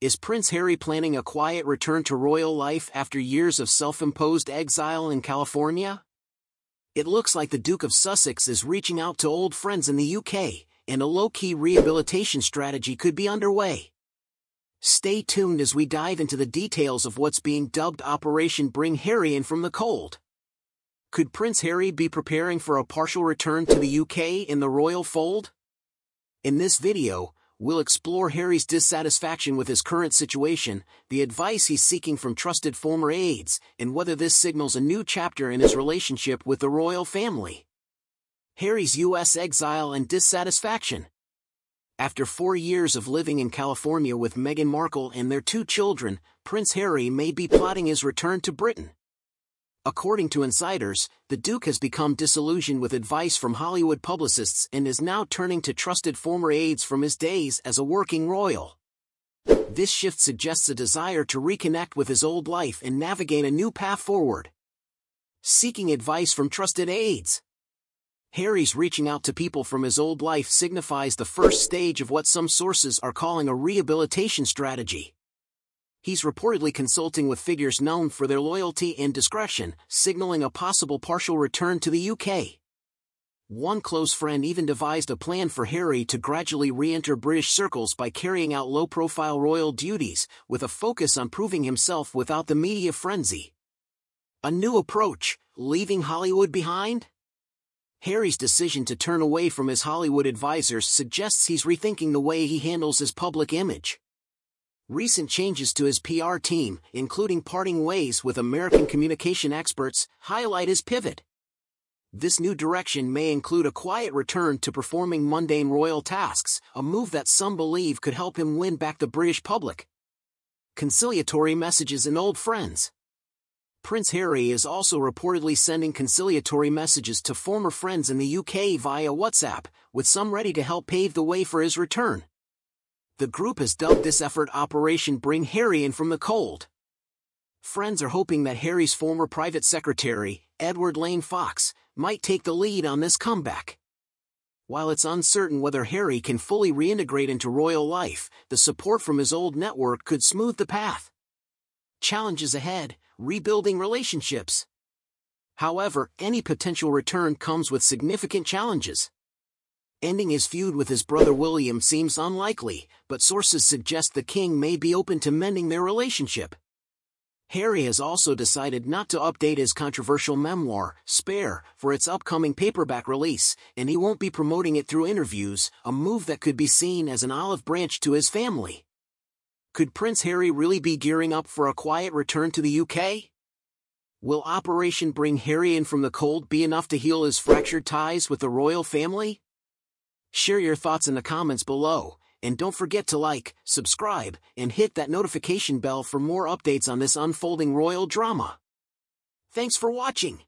Is Prince Harry planning a quiet return to royal life after years of self-imposed exile in California? It looks like the Duke of Sussex is reaching out to old friends in the UK, and a low-key rehabilitation strategy could be underway. Stay tuned as we dive into the details of what's being dubbed Operation Bring Harry in from the cold. Could Prince Harry be preparing for a partial return to the UK in the royal fold? In this video, we'll explore Harry's dissatisfaction with his current situation, the advice he's seeking from trusted former aides, and whether this signals a new chapter in his relationship with the royal family. Harry's U.S. exile and dissatisfaction. After four years of living in California with Meghan Markle and their two children, Prince Harry may be plotting his return to Britain. According to insiders, the Duke has become disillusioned with advice from Hollywood publicists and is now turning to trusted former aides from his days as a working royal. This shift suggests a desire to reconnect with his old life and navigate a new path forward. Seeking advice from trusted aides. Harry's reaching out to people from his old life signifies the first stage of what some sources are calling a rehabilitation strategy. He's reportedly consulting with figures known for their loyalty and discretion, signaling a possible partial return to the UK. One close friend even devised a plan for Harry to gradually re-enter British circles by carrying out low-profile royal duties, with a focus on proving himself without the media frenzy. A new approach, leaving Hollywood behind? Harry's decision to turn away from his Hollywood advisors suggests he's rethinking the way he handles his public image. Recent changes to his PR team, including parting ways with American communication experts, highlight his pivot. This new direction may include a quiet return to performing mundane royal tasks, a move that some believe could help him win back the British public. Conciliatory messages and old friends. Prince Harry is also reportedly sending conciliatory messages to former friends in the UK via WhatsApp, with some ready to help pave the way for his return. The group has dubbed this effort Operation Bring Harry in from the cold. Friends are hoping that Harry's former private secretary, Edward Lane Fox, might take the lead on this comeback. While it's uncertain whether Harry can fully reintegrate into royal life, the support from his old network could smooth the path. Challenges ahead, rebuilding relationships. However, any potential return comes with significant challenges. Ending his feud with his brother William seems unlikely, but sources suggest the king may be open to mending their relationship. Harry has also decided not to update his controversial memoir, Spare, for its upcoming paperback release, and he won't be promoting it through interviews, a move that could be seen as an olive branch to his family. Could Prince Harry really be gearing up for a quiet return to the UK? Will Operation Bring Harry in from the cold be enough to heal his fractured ties with the royal family? Share your thoughts in the comments below, and don't forget to like, subscribe, and hit that notification bell for more updates on this unfolding royal drama. Thanks for watching.